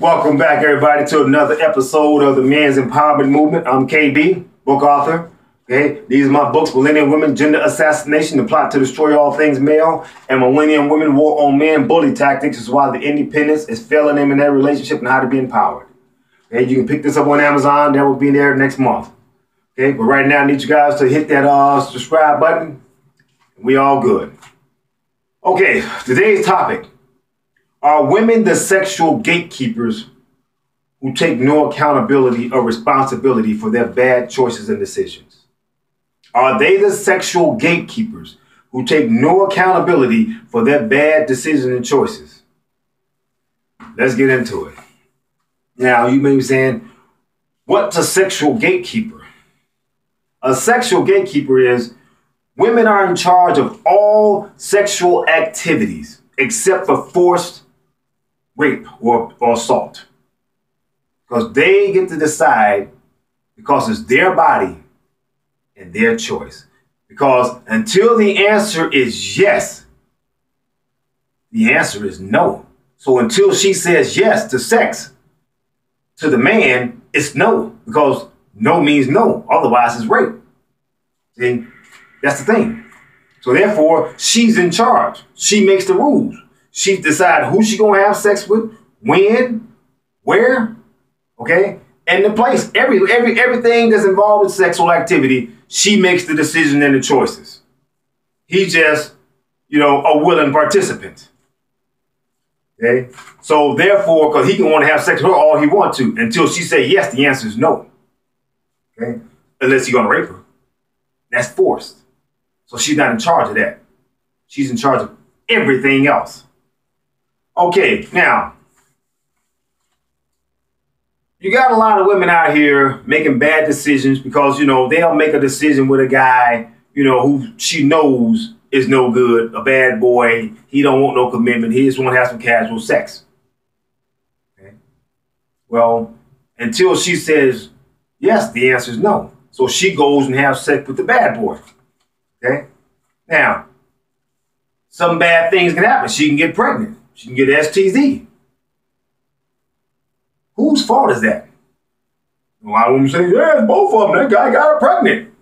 Welcome back, everybody, to another episode of the Men's Empowerment Movement. I'm KB, book author. Okay, these are my books: Millennium Women, Gender Assassination, The Plot to Destroy All Things Male, and Millennium Women, War on Men, Bully Tactics. Is why the independence is failing them in their relationship and how to be empowered. Okay, you can pick this up on Amazon. That will be there next month. Okay, but right now I need you guys to hit that uh, subscribe button. We all good. Okay, today's topic are women the sexual gatekeepers who take no accountability or responsibility for their bad choices and decisions? Are they the sexual gatekeepers who take no accountability for their bad decisions and choices? Let's get into it. Now, you may be saying, what's a sexual gatekeeper? A sexual gatekeeper is women are in charge of all sexual activities except for forced rape or, or assault. Because they get to decide because it's their body and their choice. Because until the answer is yes, the answer is no. So until she says yes to sex, to the man, it's no. Because no means no. Otherwise, it's rape. See, that's the thing. So therefore, she's in charge. She makes the rules. She decide who she gonna have sex with, when, where, okay, and the place. Every every everything that's involved with sexual activity, she makes the decision and the choices. He just, you know, a willing participant. Okay, so therefore, because he can want to have sex with her all he wants to, until she say yes, the answer is no. Okay, unless you're gonna rape her, that's forced. So she's not in charge of that. She's in charge of everything else. Okay, now, you got a lot of women out here making bad decisions because, you know, they'll make a decision with a guy, you know, who she knows is no good, a bad boy. He don't want no commitment. He just want to have some casual sex. Okay. Well, until she says yes, the answer is no. So she goes and has sex with the bad boy. Okay. Now, some bad things can happen. She can get pregnant. She can get STD. Whose fault is that? A lot of them say, yeah, both of them. That guy got her pregnant.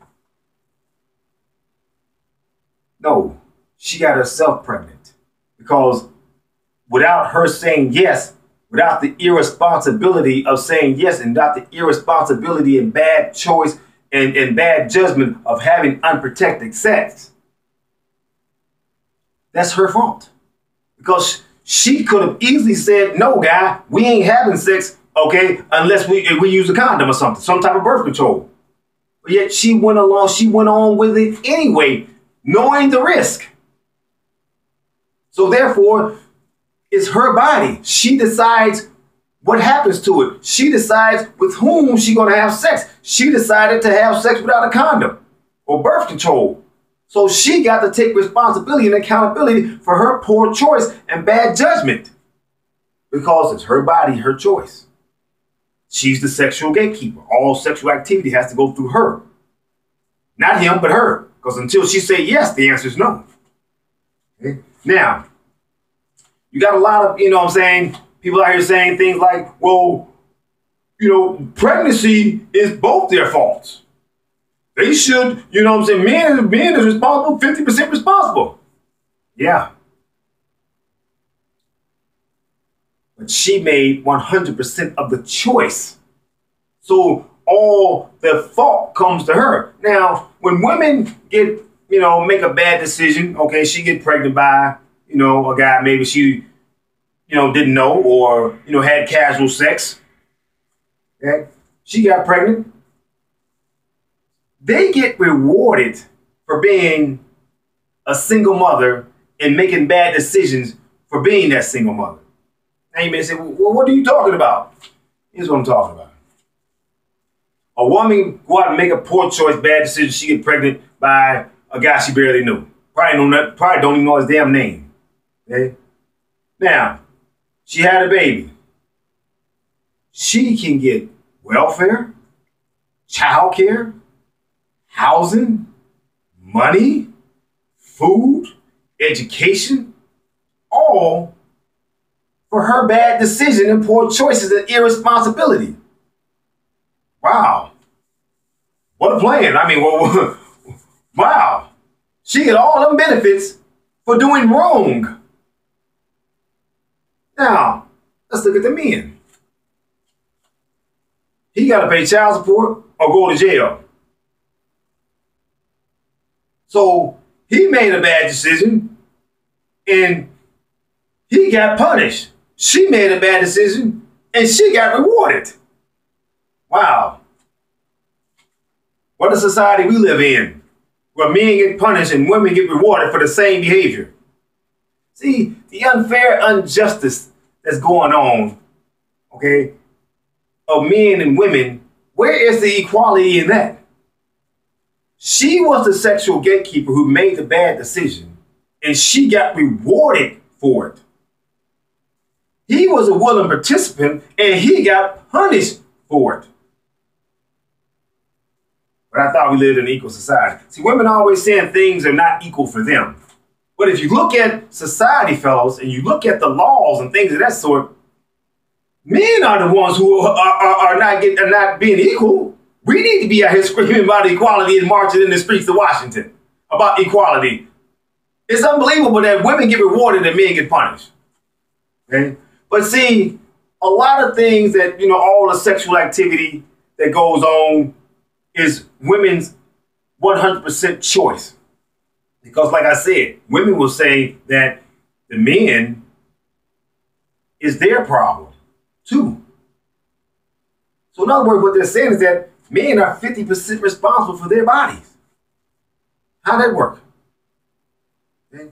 No, she got herself pregnant. Because without her saying yes, without the irresponsibility of saying yes, and without the irresponsibility and bad choice and, and bad judgment of having unprotected sex, that's her fault. Because she could have easily said, no, guy, we ain't having sex, okay, unless we, we use a condom or something, some type of birth control. But yet she went along, she went on with it anyway, knowing the risk. So therefore, it's her body. She decides what happens to it. She decides with whom she's gonna have sex. She decided to have sex without a condom or birth control. So she got to take responsibility and accountability for her poor choice and bad judgment because it's her body, her choice. She's the sexual gatekeeper. All sexual activity has to go through her. Not him, but her. Because until she say yes, the answer is no. Okay? Now, you got a lot of, you know what I'm saying, people out here saying things like, well, you know, pregnancy is both their faults. They should, you know what I'm saying? Men, men is responsible, 50% responsible. Yeah. But she made 100% of the choice. So all the fault comes to her. Now, when women get, you know, make a bad decision, okay, she get pregnant by, you know, a guy maybe she, you know, didn't know or, you know, had casual sex. Okay? She got pregnant they get rewarded for being a single mother and making bad decisions for being that single mother. Now you may say, well, what are you talking about? Here's what I'm talking about. A woman go out and make a poor choice, bad decision, she get pregnant by a guy she barely knew. Probably don't, know, probably don't even know his damn name. Okay? Now, she had a baby. She can get welfare, child care, housing, money, food, education, all for her bad decision and poor choices and irresponsibility. Wow. What a plan. I mean, well, wow. She get all them benefits for doing wrong. Now, let's look at the men. He got to pay child support or go to jail. So he made a bad decision and he got punished. She made a bad decision and she got rewarded. Wow. What a society we live in where men get punished and women get rewarded for the same behavior. See, the unfair injustice that's going on, okay, of men and women, where is the equality in that? She was the sexual gatekeeper who made the bad decision, and she got rewarded for it. He was a willing participant, and he got punished for it. But I thought we lived in an equal society. See, women always saying things are not equal for them. But if you look at society, fellows, and you look at the laws and things of that sort, men are the ones who are, are, are not get, are not being equal. We need to be out here screaming about equality and marching in the streets of Washington about equality. It's unbelievable that women get rewarded and men get punished. Okay? But see, a lot of things that, you know, all the sexual activity that goes on is women's 100% choice. Because, like I said, women will say that the men is their problem too. So, in other words, what they're saying is that men are 50% responsible for their bodies. How that work? Okay?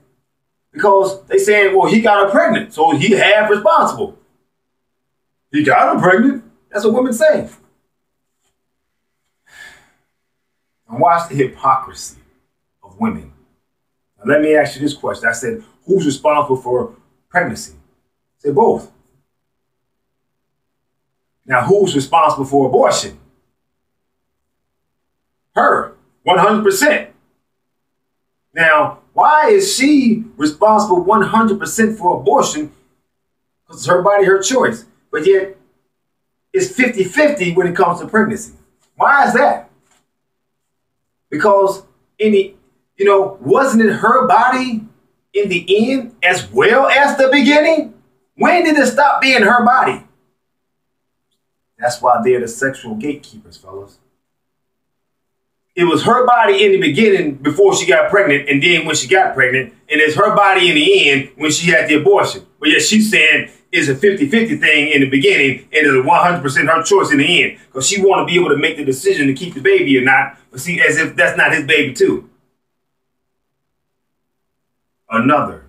Because they saying, well, he got her pregnant, so he half responsible. He got her pregnant. That's what women say. And watch the hypocrisy of women. Now, let me ask you this question. I said, who's responsible for pregnancy? Said, both. Now, who's responsible for abortion? Her, 100%. Now, why is she responsible 100% for abortion? Because it's her body, her choice. But yet, it's 50 50 when it comes to pregnancy. Why is that? Because any, you know, wasn't it her body in the end as well as the beginning? When did it stop being her body? That's why they're the sexual gatekeepers, fellas. It was her body in the beginning before she got pregnant, and then when she got pregnant, and it's her body in the end when she had the abortion. But yet she's saying it's a 50-50 thing in the beginning, and it's 100% her choice in the end. Because she want to be able to make the decision to keep the baby or not, but see, as if that's not his baby too. Another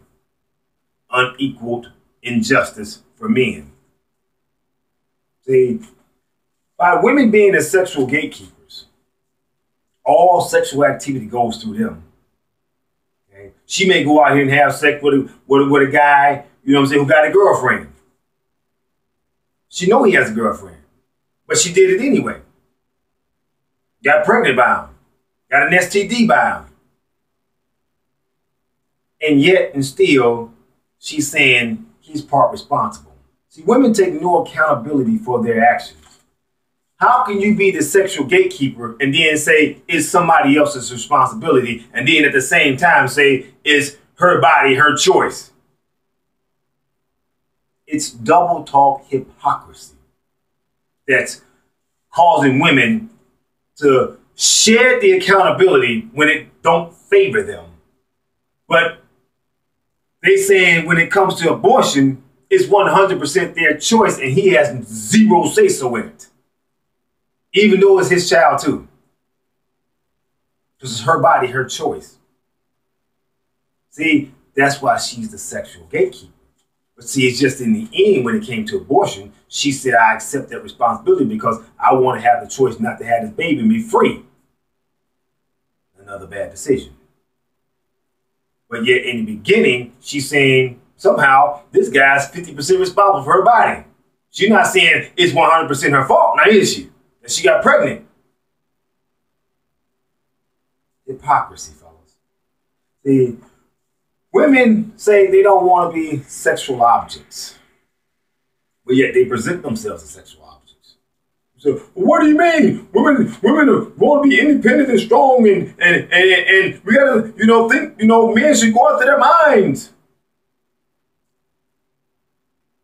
unequaled injustice for men. See, by women being a sexual gatekeepers, all sexual activity goes through them. Okay? She may go out here and have sex with a, with a, with a guy, you know what I'm saying, who got a girlfriend. She know he has a girlfriend, but she did it anyway. Got pregnant by him. Got an STD by him. And yet and still, she's saying he's part responsible. See, women take no accountability for their actions. How can you be the sexual gatekeeper and then say it's somebody else's responsibility and then at the same time say it's her body, her choice? It's double talk hypocrisy that's causing women to shed the accountability when it don't favor them. But they saying when it comes to abortion, it's 100% their choice and he has zero say so in it even though it's his child too. This is her body, her choice. See, that's why she's the sexual gatekeeper. But see, it's just in the end, when it came to abortion, she said, I accept that responsibility because I want to have the choice not to have this baby and be free. Another bad decision. But yet, in the beginning, she's saying somehow this guy's 50% responsible for her body. She's not saying it's 100% her fault, now is she? And she got pregnant. Hypocrisy, fellas. See, women say they don't want to be sexual objects. but yet they present themselves as sexual objects. So what do you mean? Women women want to be independent and strong and and, and and we gotta, you know, think, you know, men should go after their minds.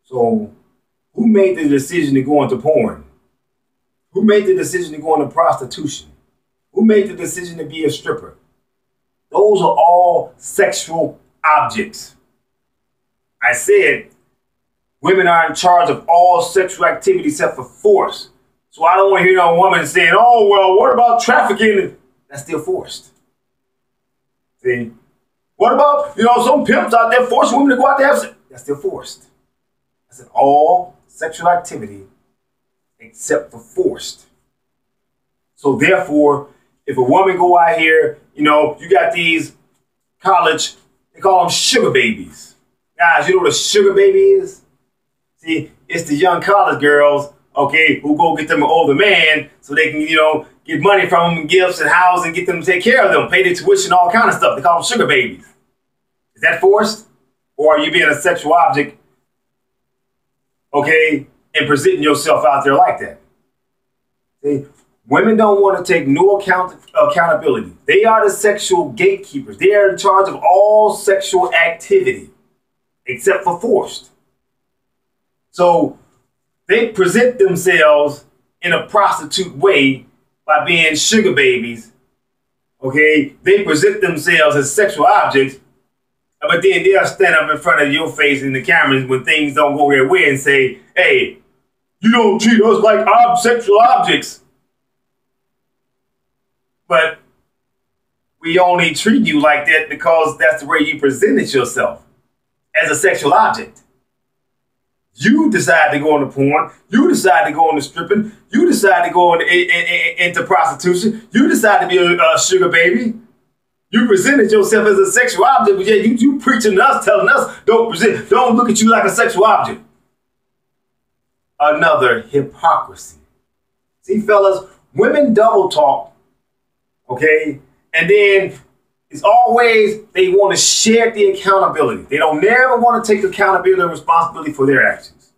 So who made the decision to go into porn? Who made the decision to go into prostitution? Who made the decision to be a stripper? Those are all sexual objects. I said women are in charge of all sexual activity except for force. So I don't want to hear no woman saying, oh, well, what about trafficking? That's still forced. See? What about, you know, some pimps out there forcing women to go out there? That's still forced. I said all sexual activity except for forced. So therefore, if a woman go out here, you know, you got these college, they call them sugar babies. Guys, you know what a sugar baby is? See, it's the young college girls, okay, who go get them an older man so they can, you know, get money from them, gifts and house and get them to take care of them, pay their tuition, all kind of stuff. They call them sugar babies. Is that forced? Or are you being a sexual object, okay, and presenting yourself out there like that? See, women don't want to take no account accountability. They are the sexual gatekeepers. They are in charge of all sexual activity, except for forced. So they present themselves in a prostitute way by being sugar babies. Okay, they present themselves as sexual objects, but then they'll stand up in front of your face in the cameras when things don't go their way and say, "Hey, you don't treat us like ob- sexual objects." But we only treat you like that because that's the way you presented yourself as a sexual object. You decide to go into porn. You decide to go into stripping. You decide to go into, into prostitution. You decide to be a, a, sugar baby. You presented yourself as a sexual object, but yeah, you, you preaching to us, telling us don't present, don't look at you like a sexual object. Another hypocrisy. See, fellas, women double talk, okay, and then it's always they want to share the accountability. They don't never want to take accountability and responsibility for their actions.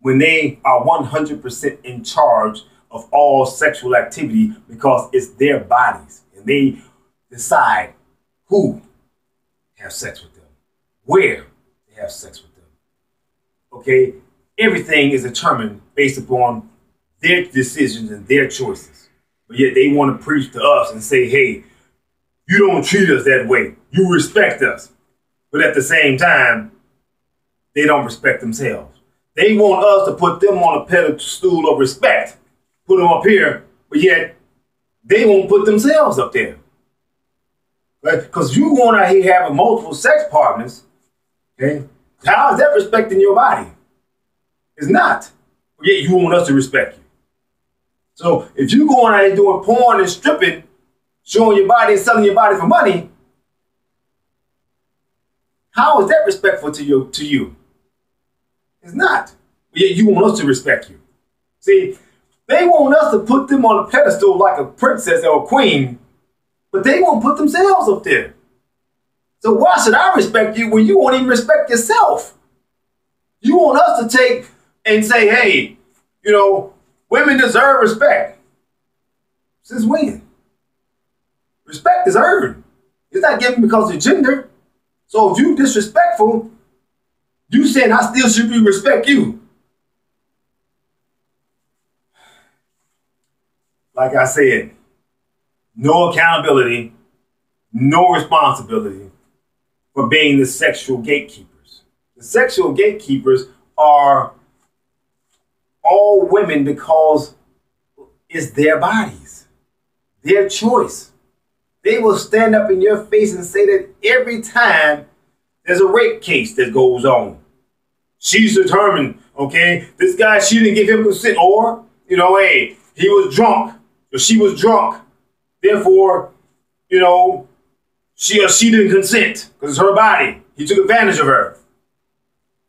When they are 100% in charge of all sexual activity because it's their bodies and they decide who have sex with them, where they have sex with them. Okay? Everything is determined based upon their decisions and their choices. But yet they want to preach to us and say, hey, you don't treat us that way. You respect us. But at the same time, they don't respect themselves. They want us to put them on a pedestal of respect, put them up here, but yet they won't put themselves up there. Right? Because you going out here having multiple sex partners, okay? How is that respecting your body? It's not. But yet you want us to respect you. So if you going out here doing porn and stripping showing your body and selling your body for money, how is that respectful to you? To you, it's not. But yet you want us to respect you. See, they want us to put them on a pedestal like a princess or a queen, but they won't put themselves up there. So why should I respect you when you won't even respect yourself? You want us to take and say, hey, you know, women deserve respect. Since when? Respect is earned. It's not given because of gender. So if you disrespectful, you saying I still should be respect you. Like I said, no accountability, no responsibility for being the sexual gatekeepers. The sexual gatekeepers are all women because it's their bodies, their choice. They will stand up in your face and say that every time there's a rape case that goes on. She's determined, okay, this guy, she didn't give him consent, or, you know, hey, he was drunk, or she was drunk. Therefore, you know, she or she didn't consent because it's her body. He took advantage of her.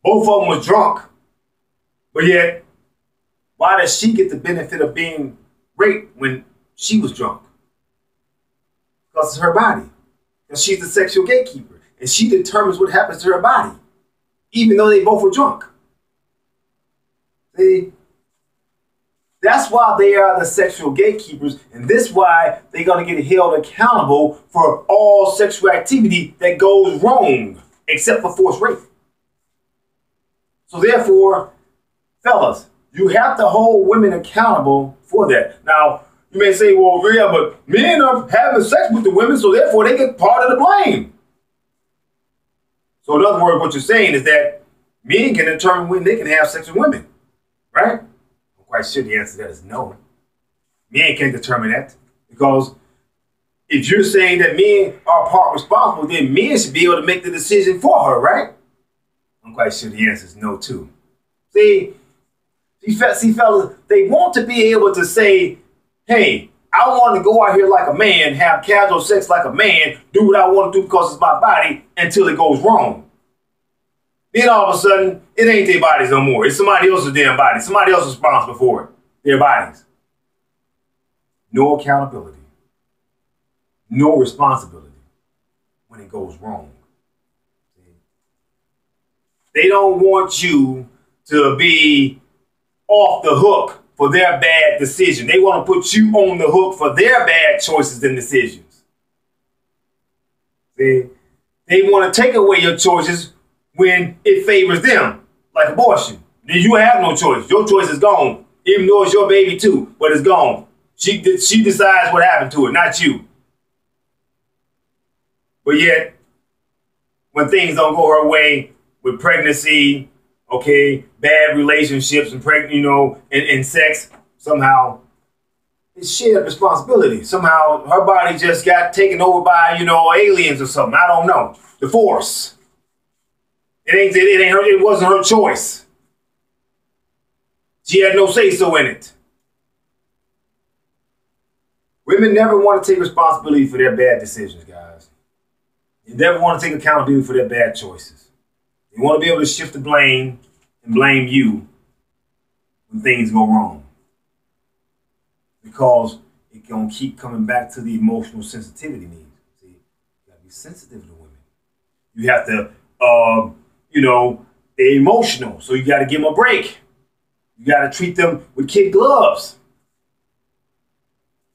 Both of them was drunk. But yet, why does she get the benefit of being raped when she was drunk? because it's her body. Because she's the sexual gatekeeper. And she determines what happens to her body, even though they both were drunk. See? That's why they are the sexual gatekeepers, and this why they're gonna get held accountable for all sexual activity that goes wrong, except for forced rape. So therefore, fellas, you have to hold women accountable for that. Now, you may say, well, yeah, but men are having sex with the women, so therefore they get part of the blame. So in other words, what you're saying is that men can determine when they can have sex with women, right? I'm quite sure the answer to that is no. Men can't determine that because if you're saying that men are part responsible, then men should be able to make the decision for her, right? I'm quite sure the answer is no too. See, see, fellas, they want to be able to say, hey, I want to go out here like a man, have casual sex like a man, do what I want to do because it's my body until it goes wrong. Then all of a sudden, it ain't their bodies no more. It's somebody else's damn body. Somebody else responsible for it. Their bodies. No accountability. No responsibility when it goes wrong. They don't want you to be off the hook for their bad decision. They want to put you on the hook for their bad choices and decisions. See? They want to take away your choices when it favors them, like abortion. Then you have no choice. Your choice is gone, even though it's your baby too, but it's gone. She, she decides what happened to it, not you. But yet, when things don't go her way with pregnancy, okay, bad relationships and pregnant, you know, and, and sex, somehow it's shared responsibility. Somehow her body just got taken over by, you know, aliens or something. I don't know. The force. It ain't it ain't her, it wasn't her choice. She had no say so in it. Women never want to take responsibility for their bad decisions, guys. They never want to take accountability for their bad choices. They want to be able to shift the blame and blame you when things go wrong. Because it gonna keep coming back to the emotional sensitivity needs. See, you gotta be sensitive to women. You have to, uh, you know, they're emotional, so you gotta give them a break. You gotta treat them with kid gloves.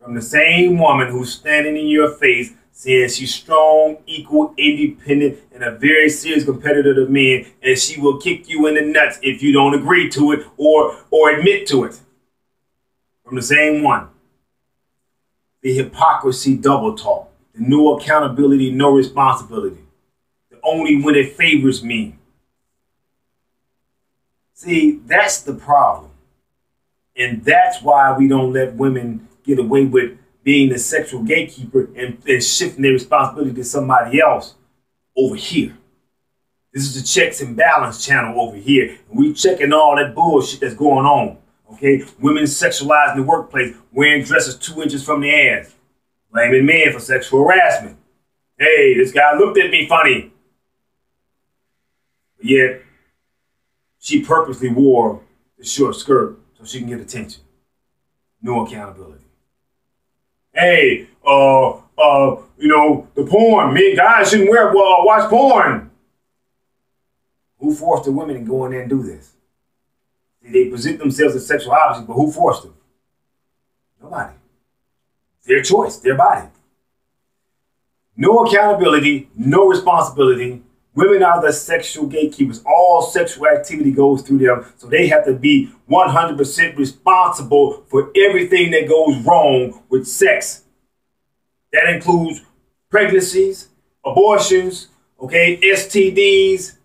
From the same woman who's standing in your face saying she's strong, equal, independent, and a very serious competitor to men, and she will kick you in the nuts if you don't agree to it or or admit to it. From the same one. The hypocrisy double talk, the no accountability, no responsibility. The only when it favors me. See, that's the problem. And that's why we don't let women get away with being the sexual gatekeeper and, and shifting their responsibility to somebody else over here. This is the checks and balance channel over here. We checking all that bullshit that's going on. Okay? Women sexualized in the workplace, wearing dresses two inches from the ass. Blaming men for sexual harassment. Hey, this guy looked at me funny. But yet, she purposely wore the short skirt so she can get attention. No accountability hey, uh, uh, you know, the porn, men, guys shouldn't wear, well, watch porn. Who forced the women to go in there and do this? They present themselves as sexual objects, but who forced them? Nobody. Their choice, their body. No accountability, no responsibility. Women are the sexual gatekeepers. All sexual activity goes through them, so they have to be 100% responsible for everything that goes wrong with sex. That includes pregnancies, abortions, okay, STDs,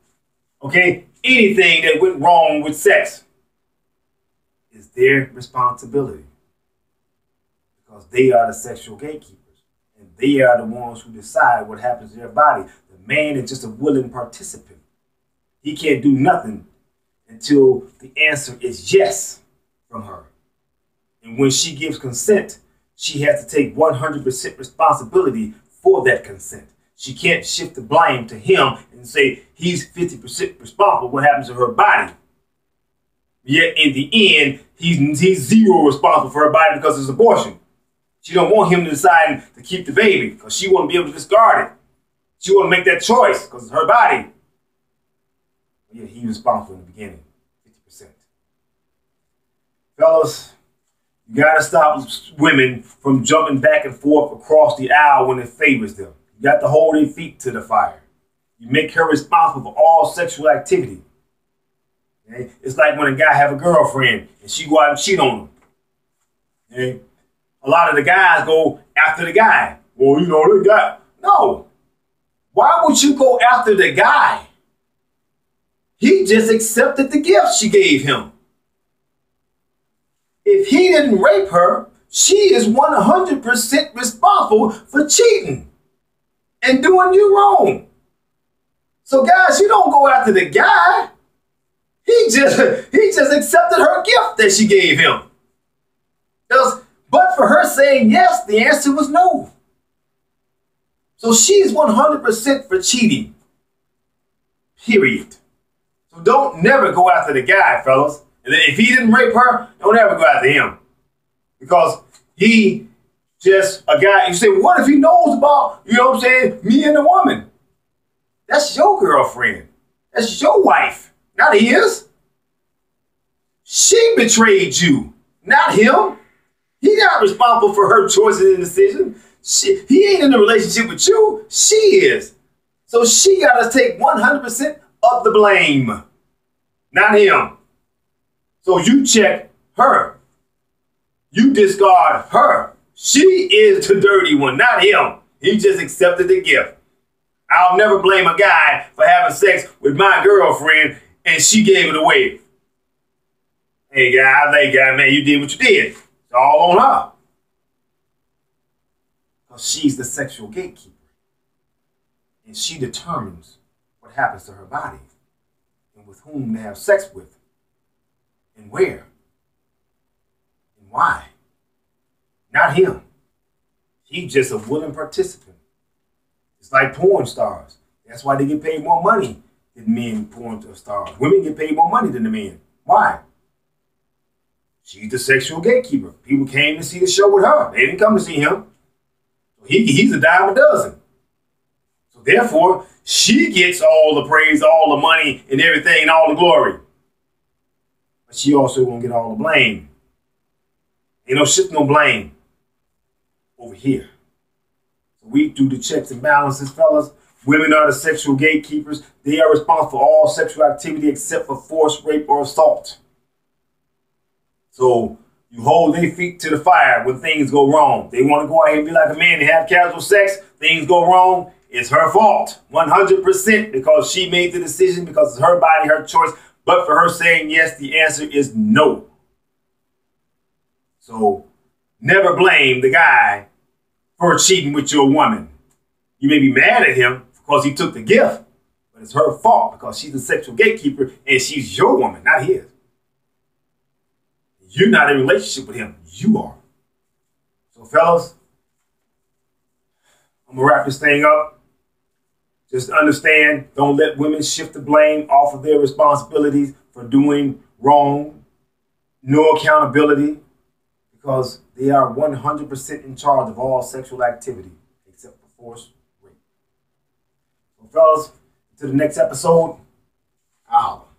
okay, anything that went wrong with sex is their responsibility because they are the sexual gatekeepers and they are the ones who decide what happens to their body. Man is just a willing participant. He can't do nothing until the answer is yes from her. And when she gives consent, she has to take 100% responsibility for that consent. She can't shift the blame to him and say he's 50% responsible what happens to her body. Yet in the end, he's, he's zero responsible for her body because it's abortion. She don't want him to decide to keep the baby because she want to be able to discard it. She want to make that choice because it's her body. Yeah, he was responsible in the beginning, 50%. fellas, you gotta stop women from jumping back and forth across the aisle when it favors them. You got to hold their feet to the fire. You make her responsible for all sexual activity. Okay? It's like when a guy have a girlfriend and she go out and cheat on him. Okay? A lot of the guys go after the guy. Well, you know, the guy. No. Why would you go after the guy? He just accepted the gift she gave him. If he didn't rape her, she is 100% responsible for cheating and doing you wrong. So guys, you don't go after the guy. He just he just accepted her gift that she gave him. Because but for her saying yes, the answer was no. So she's 100% for cheating. Period. So don't never go after the guy, fellas. And if he didn't rape her, don't ever go after him. Because he just a guy, you say, what if he knows about, you know what I'm saying, me and the woman? That's your girlfriend. That's your wife, not his. She betrayed you, not him. He not responsible for her choices and decisions. She, he ain't in a relationship with you. She is. So she got to take 100% of the blame, not him. So you check her. You discard her. She is the dirty one, not him. He just accepted the gift. I'll never blame a guy for having sex with my girlfriend and she gave it away. Hey, guy, hey, guy, man, you did what you did. It's all on her. She's the sexual gatekeeper. And she determines what happens to her body and with whom to have sex with and where and why. Not him. He's just a willing participant. It's like porn stars. That's why they get paid more money than men porn stars. Women get paid more money than the men. Why? She's the sexual gatekeeper. People came to see the show with her. They didn't come to see him. He, he's a dime a dozen. So therefore, she gets all the praise, all the money, and everything, and all the glory. But she also gonna get all the blame. Ain't no shit, no blame over here. We do the checks and balances, fellas. Women are the sexual gatekeepers. They are responsible for all sexual activity except for forced rape, or assault. So you hold their feet to the fire when things go wrong. They want to go out here and be like a man and have casual sex. Things go wrong. It's her fault, 100%, because she made the decision, because it's her body, her choice. But for her saying yes, the answer is no. So never blame the guy for cheating with your woman. You may be mad at him because he took the gift, but it's her fault because she's the sexual gatekeeper and she's your woman, not his. You're not in a relationship with him. You are. So, fellas, I'm gonna wrap this thing up. Just understand, don't let women shift the blame off of their responsibilities for doing wrong. No accountability because they are 100% in charge of all sexual activity except for force rape. So, fellas, to the next episode, out.